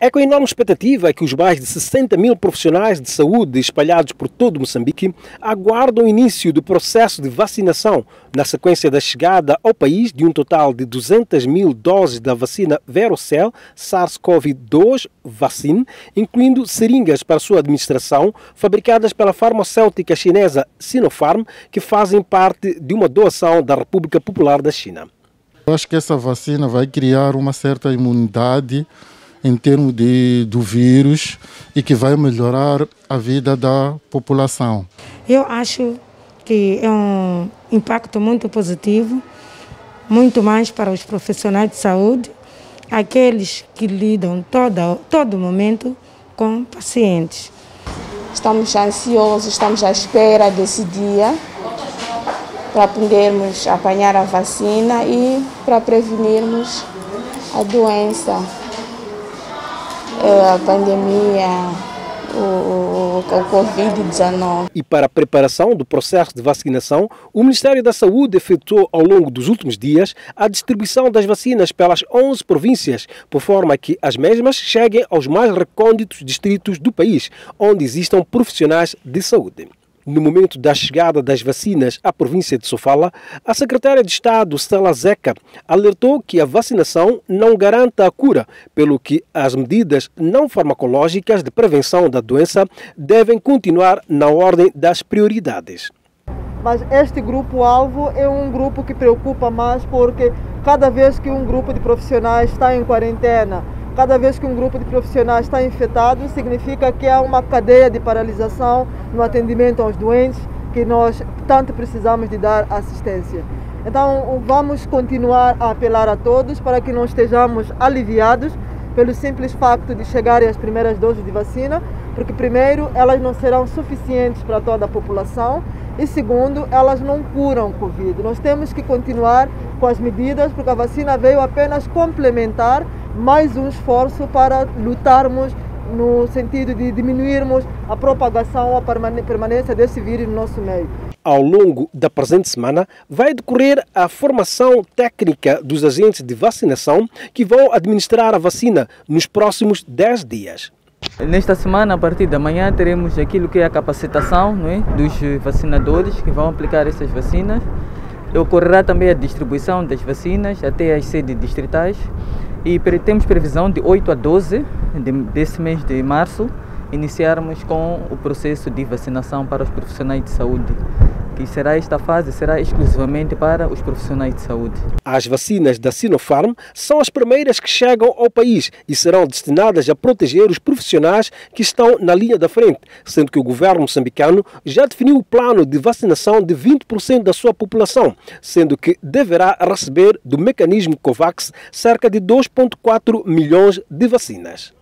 É com enorme expectativa que os mais de 60 mil profissionais de saúde espalhados por todo Moçambique aguardam o início do processo de vacinação na sequência da chegada ao país de um total de 200 mil doses da vacina Verocell SARS-CoV-2 Vaccine, incluindo seringas para sua administração, fabricadas pela farmacêutica chinesa Sinopharm, que fazem parte de uma doação da República Popular da China. Eu acho que essa vacina vai criar uma certa imunidade em termos de, do vírus e que vai melhorar a vida da população. Eu acho que é um impacto muito positivo, muito mais para os profissionais de saúde, aqueles que lidam todo, todo momento com pacientes. Estamos ansiosos, estamos à espera desse dia para podermos apanhar a vacina e para prevenirmos a doença. É, a pandemia, o, o, o Covid-19. E para a preparação do processo de vacinação, o Ministério da Saúde efetuou ao longo dos últimos dias a distribuição das vacinas pelas 11 províncias, por forma que as mesmas cheguem aos mais recônditos distritos do país, onde existam profissionais de saúde. No momento da chegada das vacinas à província de Sofala, a secretária de Estado, Stella Zeca, alertou que a vacinação não garanta a cura, pelo que as medidas não farmacológicas de prevenção da doença devem continuar na ordem das prioridades. Mas este grupo-alvo é um grupo que preocupa mais porque cada vez que um grupo de profissionais está em quarentena, Cada vez que um grupo de profissionais está infectado, significa que há uma cadeia de paralisação no atendimento aos doentes que nós tanto precisamos de dar assistência. Então, vamos continuar a apelar a todos para que não estejamos aliviados pelo simples facto de chegarem as primeiras doses de vacina, porque, primeiro, elas não serão suficientes para toda a população e, segundo, elas não curam o Covid. Nós temos que continuar com as medidas, porque a vacina veio apenas complementar mais um esforço para lutarmos no sentido de diminuirmos a propagação, a permanência desse vírus no nosso meio. Ao longo da presente semana, vai decorrer a formação técnica dos agentes de vacinação que vão administrar a vacina nos próximos 10 dias. Nesta semana, a partir da manhã, teremos aquilo que é a capacitação não é, dos vacinadores que vão aplicar essas vacinas. Ocorrerá também a distribuição das vacinas até as sedes distritais e temos previsão de 8 a 12 desse mês de março iniciarmos com o processo de vacinação para os profissionais de saúde que será esta fase será exclusivamente para os profissionais de saúde. As vacinas da Sinopharm são as primeiras que chegam ao país e serão destinadas a proteger os profissionais que estão na linha da frente, sendo que o governo moçambicano já definiu o plano de vacinação de 20% da sua população, sendo que deverá receber do mecanismo COVAX cerca de 2,4 milhões de vacinas.